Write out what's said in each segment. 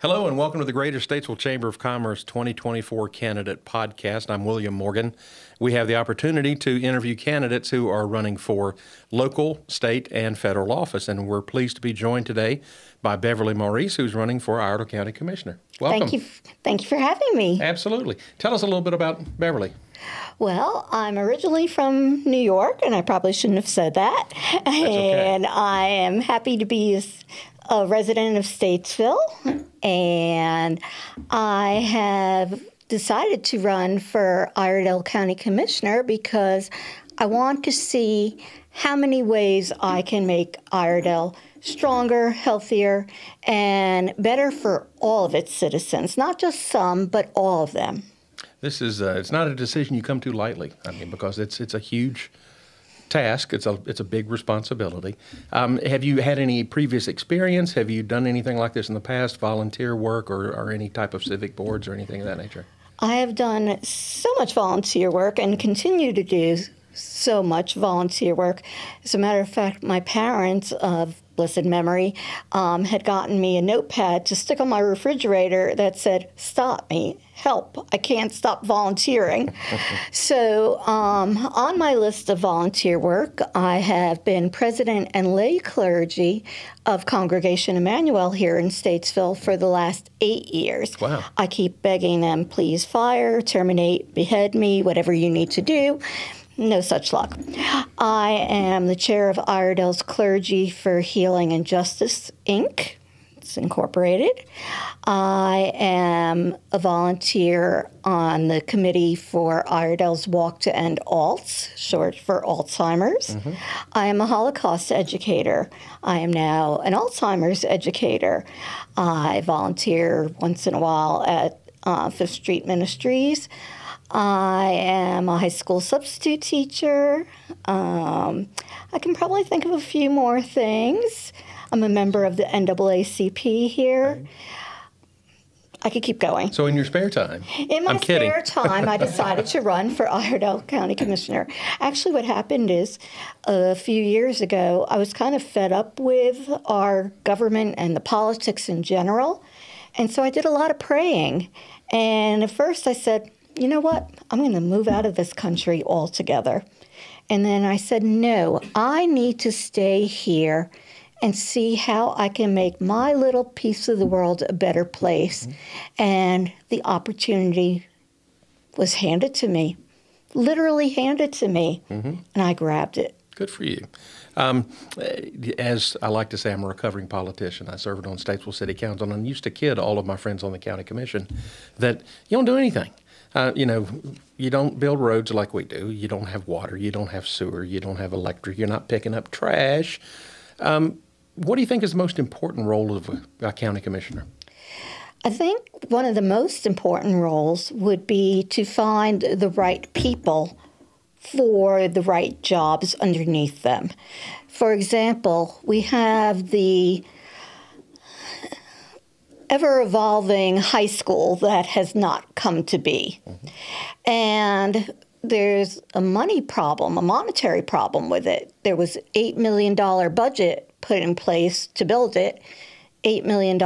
Hello and welcome to the Greater Statesville Chamber of Commerce 2024 Candidate Podcast. I'm William Morgan. We have the opportunity to interview candidates who are running for local, state, and federal office, and we're pleased to be joined today by Beverly Maurice, who's running for Iredell County Commissioner. Welcome. Thank you. Thank you for having me. Absolutely. Tell us a little bit about Beverly. Well, I'm originally from New York, and I probably shouldn't have said that. okay. And I am happy to be a resident of Statesville, and I have decided to run for Iredell County Commissioner because I want to see how many ways I can make Iredell stronger, healthier, and better for all of its citizens, not just some, but all of them. This is uh, it's not a decision you come to lightly. I mean, because it's it's a huge task. It's a it's a big responsibility. Um, have you had any previous experience? Have you done anything like this in the past? Volunteer work or, or any type of civic boards or anything of that nature? I have done so much volunteer work and continue to do so much volunteer work. As a matter of fact, my parents of blessed memory um, had gotten me a notepad to stick on my refrigerator that said, Stop me, help, I can't stop volunteering. so, um, on my list of volunteer work, I have been president and lay clergy of Congregation Emmanuel here in Statesville for the last eight years. Wow. I keep begging them, please fire, terminate, behead me, whatever you need to do. No such luck. I am the chair of Iredell's Clergy for Healing and Justice, Inc. It's incorporated. I am a volunteer on the committee for Iredell's Walk to End Alts, short for Alzheimer's. Mm-hmm. I am a Holocaust educator. I am now an Alzheimer's educator. I volunteer once in a while at uh, Fifth Street Ministries. I am a high school substitute teacher. Um, I can probably think of a few more things. I'm a member of the NAACP here. I could keep going. So, in your spare time? In my I'm spare time, I decided to run for Iredell County Commissioner. Actually, what happened is a few years ago, I was kind of fed up with our government and the politics in general. And so I did a lot of praying. And at first, I said, you know what? I'm going to move out of this country altogether. And then I said, no, I need to stay here and see how I can make my little piece of the world a better place. Mm-hmm. And the opportunity was handed to me, literally handed to me, mm-hmm. and I grabbed it. Good for you. Um, as I like to say, I'm a recovering politician. I served on Statesville City Council, and I used to kid all of my friends on the county commission that you don't do anything. Uh, you know, you don't build roads like we do. You don't have water. You don't have sewer. You don't have electric. You're not picking up trash. Um, what do you think is the most important role of a, a county commissioner? I think one of the most important roles would be to find the right people for the right jobs underneath them. For example, we have the ever evolving high school that has not come to be. Mm-hmm. And there's a money problem, a monetary problem with it. There was $8 million budget put in place to build it. $8 million,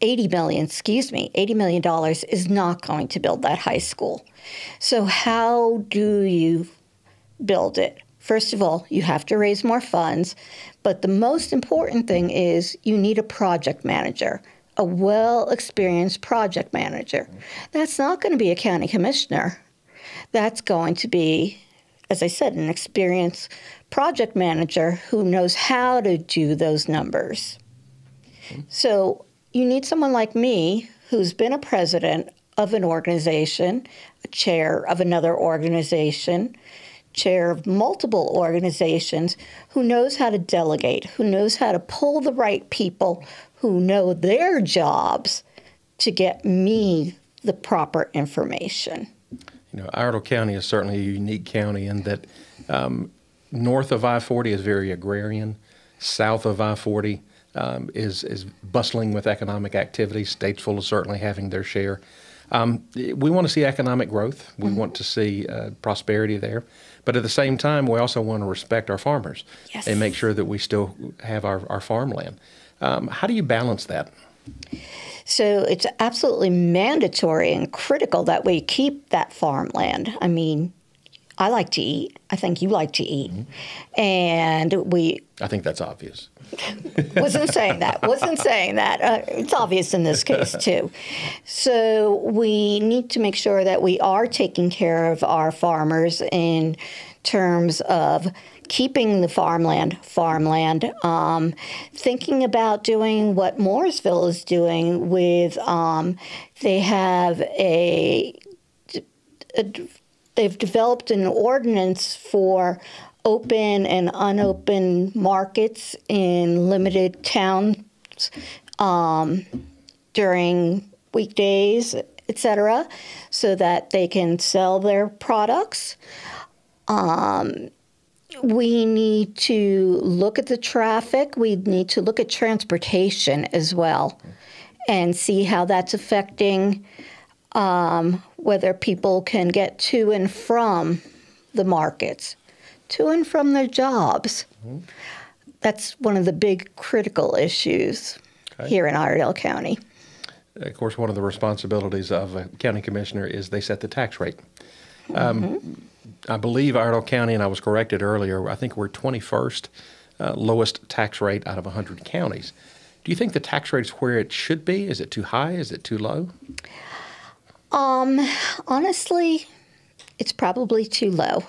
80 million, excuse me, $80 million is not going to build that high school. So, how do you build it? First of all, you have to raise more funds, but the most important thing is you need a project manager a well experienced project manager. That's not going to be a county commissioner. That's going to be, as I said, an experienced project manager who knows how to do those numbers. So you need someone like me who's been a president of an organization, a chair of another organization, chair of multiple organizations, who knows how to delegate, who knows how to pull the right people who know their jobs to get me the proper information. You know, Iredell County is certainly a unique county in that um, north of I 40 is very agrarian, south of I 40 um, is, is bustling with economic activity. Statesville is certainly having their share. Um, we want to see economic growth. We mm-hmm. want to see uh, prosperity there. But at the same time, we also want to respect our farmers yes. and make sure that we still have our, our farmland. Um, how do you balance that? So it's absolutely mandatory and critical that we keep that farmland. I mean, I like to eat. I think you like to eat. Mm-hmm. And we. I think that's obvious. wasn't saying that. Wasn't saying that. Uh, it's obvious in this case, too. So we need to make sure that we are taking care of our farmers in terms of keeping the farmland farmland, um, thinking about doing what Mooresville is doing with um, they have a, a they've developed an ordinance for open and unopened markets in limited towns um, during weekdays, etc., so that they can sell their products. Um, we need to look at the traffic. We need to look at transportation as well and see how that's affecting um, whether people can get to and from the markets, to and from their jobs. Mm-hmm. That's one of the big critical issues okay. here in Iredell County. Of course, one of the responsibilities of a county commissioner is they set the tax rate. Um, mm-hmm. I believe Iredell County, and I was corrected earlier, I think we're 21st uh, lowest tax rate out of 100 counties. Do you think the tax rate is where it should be? Is it too high? Is it too low? Um, honestly, it's probably too low.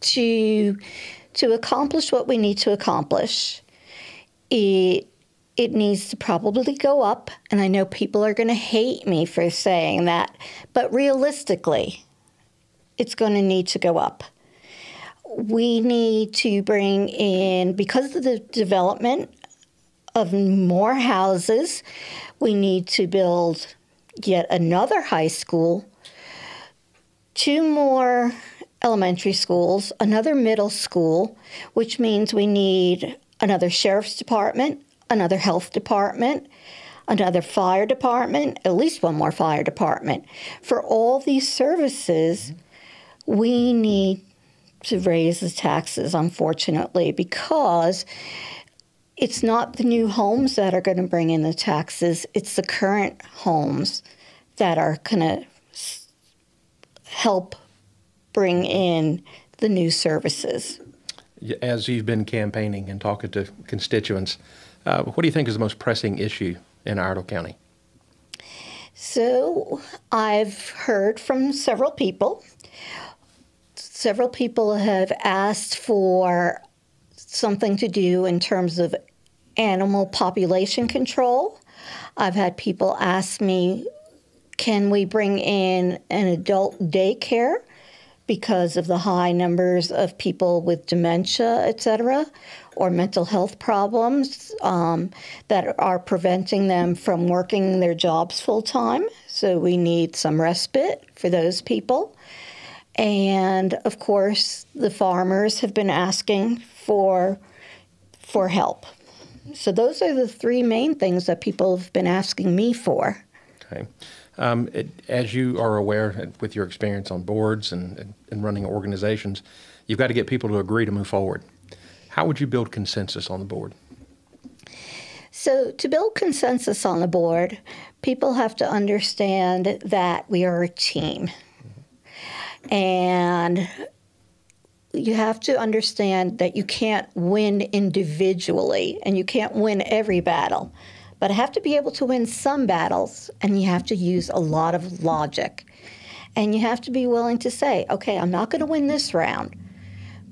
To to accomplish what we need to accomplish, it it needs to probably go up. And I know people are going to hate me for saying that, but realistically, it's going to need to go up. We need to bring in, because of the development of more houses, we need to build yet another high school, two more elementary schools, another middle school, which means we need another sheriff's department, another health department, another fire department, at least one more fire department. For all these services, we need to raise the taxes, unfortunately, because it's not the new homes that are going to bring in the taxes, it's the current homes that are going to help bring in the new services. As you've been campaigning and talking to constituents, uh, what do you think is the most pressing issue in Iredell County? So, I've heard from several people. Several people have asked for something to do in terms of animal population control. I've had people ask me, can we bring in an adult daycare because of the high numbers of people with dementia, et cetera, or mental health problems um, that are preventing them from working their jobs full time? So we need some respite for those people. And of course, the farmers have been asking for for help. So those are the three main things that people have been asking me for. Okay. Um, it, as you are aware, with your experience on boards and, and, and running organizations, you've got to get people to agree to move forward. How would you build consensus on the board? So, to build consensus on the board, people have to understand that we are a team. Mm-hmm. And you have to understand that you can't win individually and you can't win every battle. But I have to be able to win some battles, and you have to use a lot of logic. And you have to be willing to say, okay, I'm not going to win this round,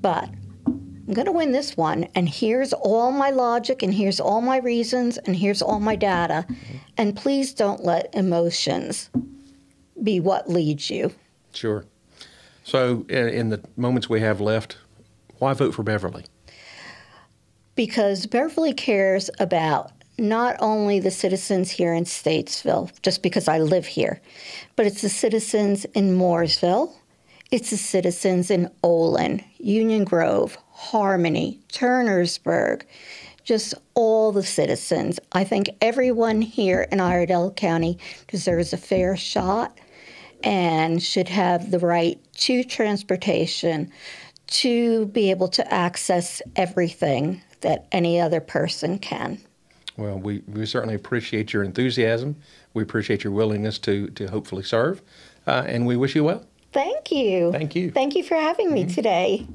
but I'm going to win this one, and here's all my logic, and here's all my reasons, and here's all my data. And please don't let emotions be what leads you. Sure. So, uh, in the moments we have left, why vote for Beverly? Because Beverly cares about not only the citizens here in Statesville, just because I live here, but it's the citizens in Mooresville, it's the citizens in Olin, Union Grove, Harmony, Turnersburg, just all the citizens. I think everyone here in Iredell County deserves a fair shot and should have the right to transportation to be able to access everything that any other person can. Well, we, we certainly appreciate your enthusiasm. We appreciate your willingness to, to hopefully serve, uh, and we wish you well. Thank you. Thank you. Thank you for having me today.